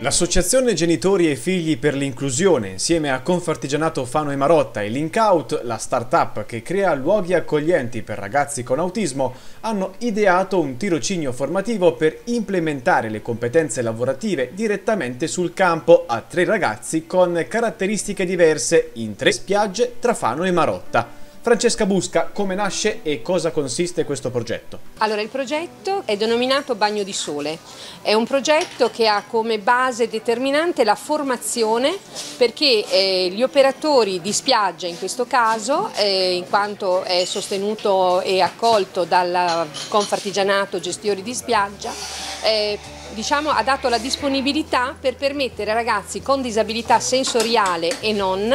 L'associazione Genitori e Figli per l'Inclusione, insieme a Confartigianato Fano e Marotta e Linkout, la start-up che crea luoghi accoglienti per ragazzi con autismo, hanno ideato un tirocinio formativo per implementare le competenze lavorative direttamente sul campo a tre ragazzi con caratteristiche diverse in tre spiagge tra Fano e Marotta. Francesca Busca, come nasce e cosa consiste questo progetto? Allora, il progetto è denominato Bagno di Sole. È un progetto che ha come base determinante la formazione perché eh, gli operatori di spiaggia, in questo caso, eh, in quanto è sostenuto e accolto dal Confartigianato Gestori di Spiaggia, eh, diciamo, ha dato la disponibilità per permettere ai ragazzi con disabilità sensoriale e non,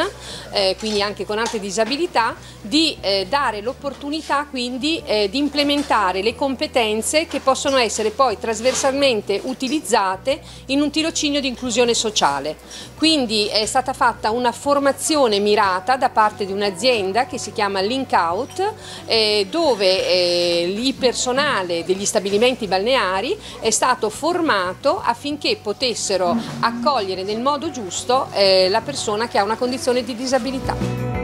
eh, quindi anche con altre disabilità, di eh, dare l'opportunità quindi eh, di implementare le competenze che possono essere poi trasversalmente utilizzate in un tirocinio di inclusione sociale. Quindi è stata fatta una formazione mirata da parte di un'azienda che si chiama Linkout, eh, dove eh, il personale degli stabilimenti balneari è stato formato formato affinché potessero accogliere nel modo giusto eh, la persona che ha una condizione di disabilità.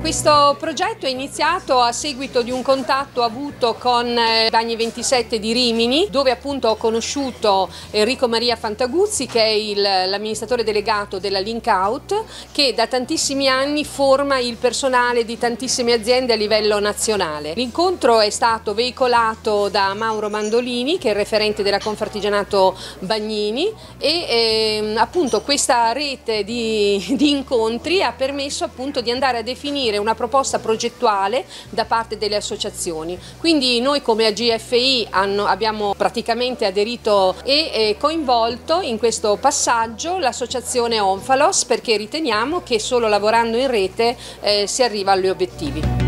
Questo progetto è iniziato a seguito di un contatto avuto con eh, Bagni 27 di Rimini, dove appunto ho conosciuto Enrico Maria Fantaguzzi, che è l'amministratore delegato della Linkout, che da tantissimi anni forma il personale di tantissime aziende a livello nazionale. L'incontro è stato veicolato da Mauro Mandolini, che è il referente della Confartigianato Bagnini, e eh, appunto questa rete di, di incontri ha permesso appunto di andare a definire definire una proposta progettuale da parte delle associazioni. Quindi noi come AGFI hanno, abbiamo praticamente aderito e coinvolto in questo passaggio l'associazione Onfalos perché riteniamo che solo lavorando in rete eh, si arriva agli obiettivi.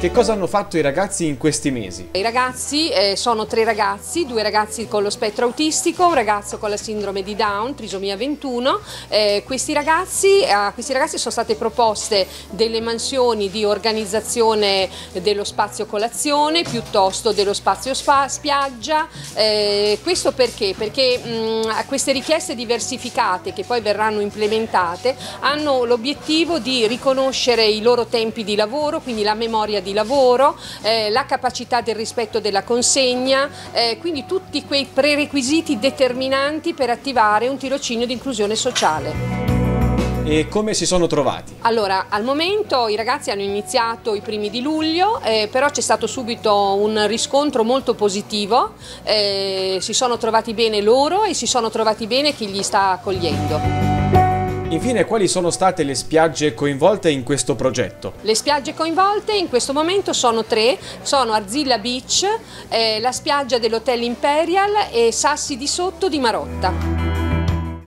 Che cosa hanno fatto i ragazzi in questi mesi? I ragazzi eh, sono tre ragazzi, due ragazzi con lo spettro autistico, un ragazzo con la sindrome di Down, trisomia 21. Eh, questi ragazzi, a questi ragazzi sono state proposte delle mansioni di organizzazione dello spazio colazione piuttosto dello spazio spa, spiaggia. Eh, questo perché? Perché mh, queste richieste diversificate che poi verranno implementate hanno l'obiettivo di riconoscere i loro tempi di lavoro, quindi la memoria di di lavoro, eh, la capacità del rispetto della consegna, eh, quindi tutti quei prerequisiti determinanti per attivare un tirocinio di inclusione sociale. E come si sono trovati? Allora, al momento i ragazzi hanno iniziato i primi di luglio, eh, però c'è stato subito un riscontro molto positivo, eh, si sono trovati bene loro e si sono trovati bene chi li sta accogliendo. Infine, quali sono state le spiagge coinvolte in questo progetto? Le spiagge coinvolte in questo momento sono tre, sono Arzilla Beach, eh, la spiaggia dell'Hotel Imperial e Sassi di Sotto di Marotta.